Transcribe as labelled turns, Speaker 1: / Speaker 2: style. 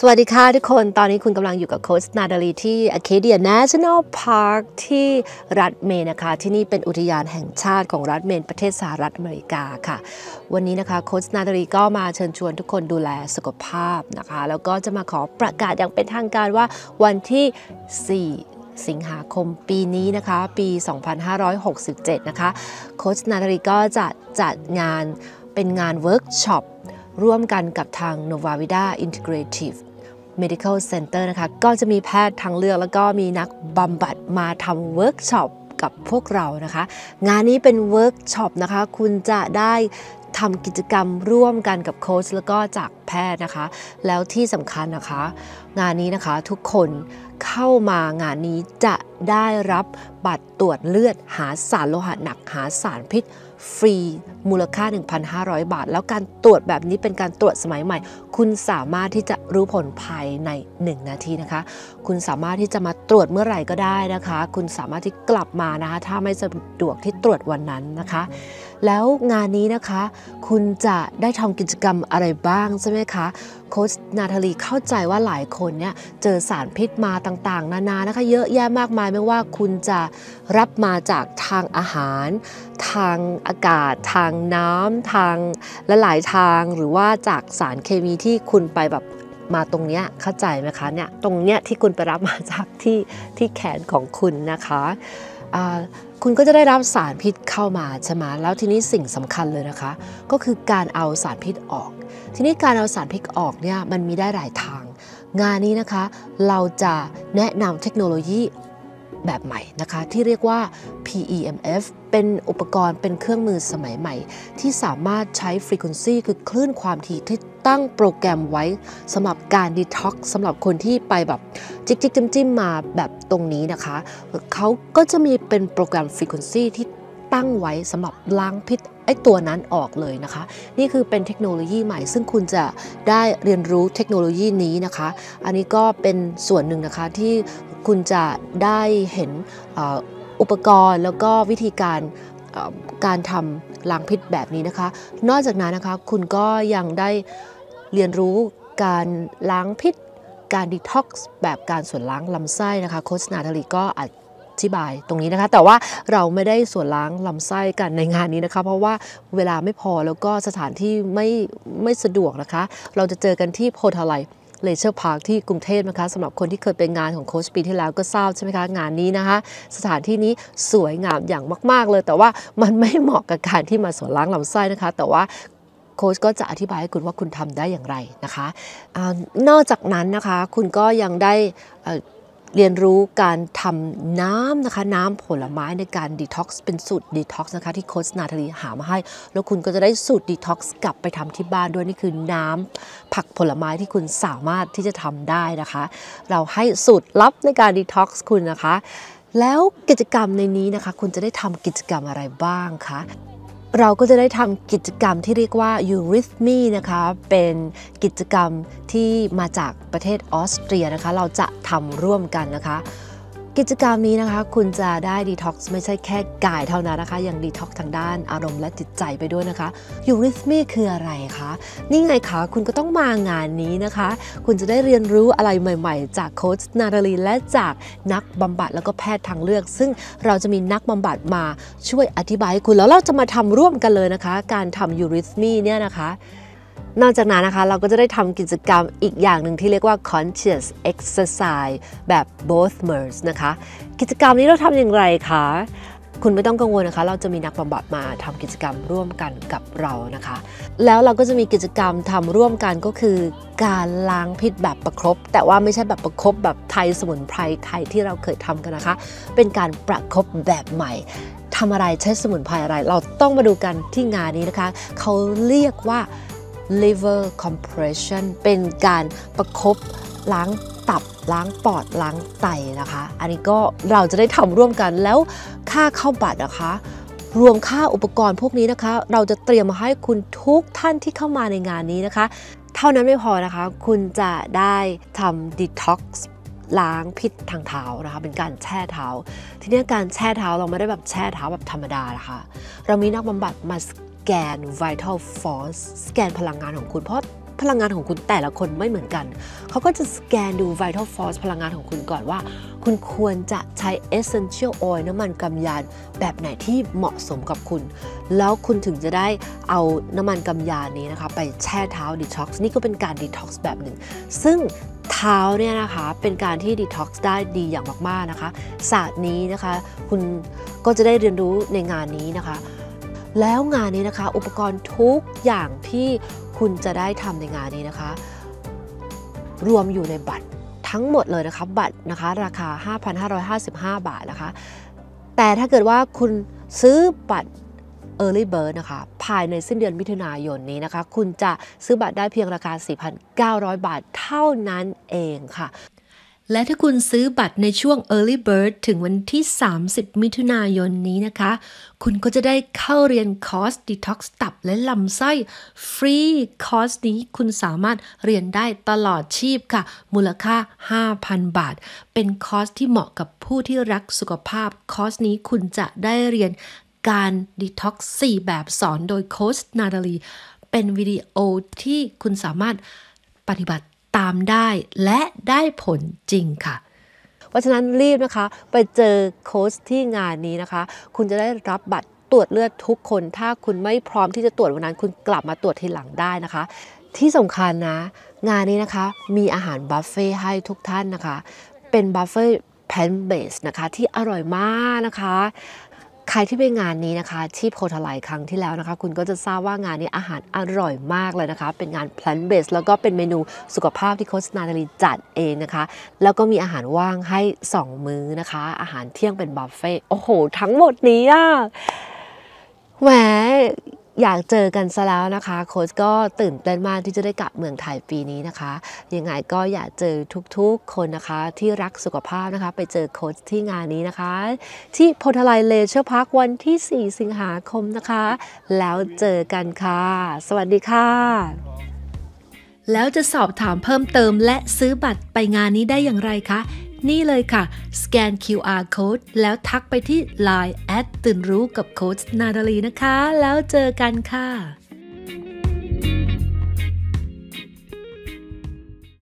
Speaker 1: สวัสดีค่ะทุกคน ตอนนี้คุณกำลังอยู่กับโค้ชนาดาลีที่ Acadia National Park ที่รัฐเมนนะคะ ที่นี่เป็นอุทยานแห่งชาติของรัฐเมนประเทศสหรัฐอเมริกาค่ะ วันนี้นะคะโค้ชนาดาลีก็มาเชิญชวนทุกคนดูแลสุขภาพนะคะ แล้วก็จะมาขอประกาศอย่างเป็นทางการว่าวันที่ 4สิงหาคมปีนี้นะคะ ปี 2567 นะคะ โค้ชนาดาลีก็จะจัดงานเป็นงานเวิร์กช็อป ร่วมกันกับทาง Novavida Integrative Medical Center นะคะ ก็จะมีแพทย์ทางเลือกแล้วก็มีนักบำบัดมาทำเวิร์กช็อปกับพวกเรานะคะ งานนี้เป็นเวิร์กช็อปนะคะ คุณจะได้ทำกิจกรรมร่วมกันกับโค้ชแล้วก็จากแพทย์นะคะ แล้วที่สำคัญนะคะ งานนี้นะคะทุกคนเข้ามางานนี้จะได้รับบัตรตรวจเลือดหาสารโลหะหนักหาสารพิษ ฟรีมูลค่า 1,500 บาท แล้วการตรวจแบบนี้เป็นการตรวจสมัยใหม่ คุณสามารถที่จะรู้ผลภายใน 1 นาทีนะคะ คุณสามารถที่จะมาตรวจเมื่อไหร่ก็ได้นะคะ คุณสามารถที่กลับมานะคะ ถ้าไม่สะดวกที่ตรวจวันนั้นนะคะแล้วงานนี้นะคะ คุณจะได้ทำกิจกรรมอะไรบ้างใช่ไหมคะโค้ชนาทาลีเข้าใจว่าหลายคนเนี่ยเจอสารพิษมาต่างๆ นานานะคะ เยอะแยะมากมายไม่ว่าคุณจะรับมาจากทางอาหาร ทางอากาศ ทางน้ำทางและหลายทางหรือว่าจากสารเคมีที่คุณไปแบบมาตรงเนี้ยเข้าใจไหมคะเนี่ยตรงเนี้ยที่คุณไปรับมาจากที่ที่แขนของคุณนะคะ คุณก็จะได้รับสารพิษเข้ามาใช่ไหมแล้วทีนี้สิ่งสำคัญเลยนะคะ ก็คือการเอาสารพิษออก ทีนี้การเอาสารพิษออกเนี่ยมันมีได้หลายทาง งานนี้นะคะ เราจะแนะนำเทคโนโลยีแบบใหม่นะคะที่เรียกว่า PEMF เป็นอุปกรณ์เป็นเครื่องมือสมัยใหม่ ที่สามารถใช้ฟรีควนซีคือคลื่นความถี่ที่ ตั้งโปรแกรมไว้สำหรับการดีท็อกซ์สำหรับคนที่ไปแบบจิกจิกจิ้มจิ้มมาแบบตรงนี้นะคะ เขาก็จะมีเป็นโปรแกรมฟรีควนซีที่ตั้งไว้สำหรับล้างพิษไอ้ตัวนั้นออกเลยนะคะ นี่คือเป็นเทคโนโลยีใหม่ ซึ่งคุณจะได้เรียนรู้เทคโนโลยีนี้นะคะ อันนี้ก็เป็นส่วนหนึ่งนะคะที่คุณจะได้เห็นอุปกรณ์แล้วก็วิธีการการทำล้างพิษแบบนี้นะคะ นอกจากนั้นนะคะคุณก็ยังได้ เรียนรู้การล้างพิษ การดีท็อกซ์แบบการส่วนล้างลำไส้นะคะโคชนาทลีก็อธิบายตรงนี้นะคะ แต่ว่าเราไม่ได้ส่วนล้างลำไส้กันในงานนี้นะคะ เพราะว่าเวลาไม่พอแล้วก็สถานที่ไม่ไม่สะดวกนะคะ เราจะเจอกันที่โพธาลัย Leisure Park ที่กรุงเทพนะคะสำหรับคนที่เคยไปงานของโค้ชปีที่แล้วก็ทราบใช่ไหมคะ งานนี้นะคะ สถานที่นี้สวยงามอย่างมาก ๆ เลย แต่ว่ามันไม่เหมาะกับการที่มาสวนล้างลำไส้นะคะ แต่ว่า โค้ชก็จะอธิบายให้คุณว่าคุณทำได้อย่างไรนะคะอนอกจากนั้นนะคะคุณก็ยังได้เรียนรู้การทำน้ำนะคะน้ำผลไม้ในการดีท็อกซ์เป็นสูตรดีท็อกซ์นะคะที่โค้ชนาตาลีหามาให้ แล้วคุณก็จะได้สูตรดีท็อกซ์กลับไปทำที่บ้านด้วยนี่คือน้ำผักผลไม้ที่คุณสามารถที่จะทำได้นะคะ เราให้สูตรลับในการดีท็อกซ์คุณนะคะ แล้วกิจกรรมในนี้นะคะ คุณจะได้ทำกิจกรรมอะไรบ้างคะ เราก็จะได้ทำกิจกรรมที่เรียกว่า Eurythmy นะคะ เป็นกิจกรรมที่มาจากประเทศออสเตรียนะคะ เราจะทำร่วมกันนะคะ กิจกรรมนี้นะคะ คุณจะได้ดีท็อกซ์ไม่ใช่แค่กายเท่านั้นนะคะยังดีท็อกซ์ทางด้านอารมณ์และจิตใจไปด้วยนะคะยูริสมีคืออะไรคะนี่ไงคะคุณก็ต้องมางานนี้นะคะ คุณจะได้เรียนรู้อะไรใหม่ ๆ จากโค้ชนาดาลีและจากนักบำบัดแล้วก็แพทย์ทางเลือก ซึ่งเราจะมีนักบำบัดมาช่วยอธิบายให้คุณแล้วเราจะมาทำร่วมกันเลยนะคะ การทำยูริสมีเนี่ยนะคะ นอกจากนั้นนะคะ เราก็จะได้ทำกิจกรรมอีกอย่างหนึ่งที่เรียกว่า conscious exercise แบบ both MERS นะคะ กิจกรรมนี้เราทำอย่างไรคะคุณไม่ต้องกังวลนะคะ เราจะมีนักบำบัดมาทำกิจกรรมร่วมกันกับเรานะคะ แล้วเราก็จะมีกิจกรรมทำร่วมกันก็คือ การล้างพิษแบบประครบ แต่ว่าไม่ใช่แบบประครบแบบไทยสมุนไพรไทยที่เราเคยทำกันนะคะ เป็นการประครบแบบใหม่ทำอะไรใช้สมุนไพรอะไร เราต้องมาดูกันที่งานนี้นะคะ เขาเรียกว่า liver compression เป็นการประครบล้างตับล้างปอดล้างไตนะคะ อันนี้ก็เราจะได้ทำร่วมกันแล้วค่าเข้าบัตรนะคะ รวมค่าอุปกรณ์พวกนี้นะคะ เราจะเตรียมมาให้คุณทุกท่านที่เข้ามาในงานนี้นะคะ เท่านั้นไม่พอนะคะ คุณจะได้ทำ detox ล้างพิษทางเท้านะคะเป็นการแช่เท้า ทีนี้การแช่เท้าเราไม่ได้แบบแช่เท้าแบบธรรมดานะคะ เรามีนักบำบัดมา แกน vital force สแกนพลังงานของคุณเพราะพลังงานของคุณแต่ละคนไม่เหมือนกัน เขาก็จะสแกนดู vital force พลังงานของคุณก่อนว่า คุณควรจะใช้ essential oil น้ำมันกำยานแบบไหนที่เหมาะสมกับคุณ แล้วคุณถึงจะได้เอาน้ำมันกำยานนี้นะคะ ไปแช่เท้า detox นี่ก็เป็นการ detox แบบหนึ่ง ซึ่งเท้าเนี่ยนะคะเป็นการที่ detox ได้ดีอย่างมาก ๆ นะคะ ศาสตร์นี้นะคะ คุณก็จะได้เรียนรู้ในงานนี้นะคะ แล้วงานนี้นะคะ อุปกรณ์ทุกอย่างที่คุณจะได้ทำในงานนี้นะคะ รวมอยู่ในบัตรทั้งหมดเลยนะคะ บัตรนะคะ ราคา 5,555 บาทนะคะ แต่ถ้าเกิดว่าคุณซื้อบัตร Early Bird นะคะ ภายในสิ้นเดือนมิถุนายนนี้นะคะ คุณจะซื้อบัตรได้เพียงราคา 4,900 บาทเท่านั้นเองค่ะ และถ้าคุณซื้อบัตรในช่วง Early Bird ถึงวันที่ 30 มิถุนายนนี้นะคะ คุณก็จะได้เข้าเรียนคอร์ส Detox ตับและลำไส้ฟรีคอร์สนี้คุณสามารถเรียนได้ตลอดชีพค่ะ มูลค่า 5,000 บาท เป็นคอร์สที่เหมาะกับผู้ที่รักสุขภาพ คอร์สนี้คุณจะได้เรียนการ Detox 4แบบสอนโดยโค้ชนาตาลี เป็นวิดีโอที่คุณสามารถปฏิบัติ ตามได้และได้ผลจริงค่ะเพราะฉะนั้นรีบนะคะ ไปเจอโค้ชที่งานนี้นะคะ คุณจะได้รับบัตรตรวจเลือดทุกคน ถ้าคุณไม่พร้อมที่จะตรวจวันนั้น คุณกลับมาตรวจทีหลังได้นะคะ ที่สำคัญนะ งานนี้นะคะ มีอาหารบัฟเฟ่ให้ทุกท่านนะคะ เป็นบัฟเฟ่ plant based นะคะ ที่อร่อยมากนะคะ รที่ไปงานนี้นะคะ ที่โพธาลัยครั้งที่แล้วนะคะ คุณก็จะทราบว่างานนี้อาหารอร่อยมากเลยนะคะ เป็นงาน plant based แล้วก็เป็นเมนูสุขภาพที่โค้ชนาตาลีจัดเองนะคะ แล้วก็มีอาหารว่างให้ 2 มื้อนะคะ อาหารเที่ยงเป็นบัฟเฟ่โอ้โห ทั้งหมดนี้อะแหม อยากเจอกันซะแล้วนะคะโค้ชก็ตื่นเต้นมากที่จะได้กลับเมืองไทยปีนี้นะคะ ยังไงก็อยากเจอทุกๆคนนะคะที่รักสุขภาพนะคะ ไปเจอโค้ชที่งานนี้นะคะ ที่โพธาลัยเลเชอร์พาร์ควันที่ 4 สิงหาคมนะคะ แล้วเจอกันค่ะ สวัสดีค่ะ แล้วจะสอบถามเพิ่มเติมและซื้อบัตรไปงานนี้ได้อย่างไรคะ นี่เลยค่ะ สแกน QR code แล้วทักไปที่ Line แอดตื่นรู้กับโค้ชนาดาลีนะคะ แล้วเจอกันค่ะ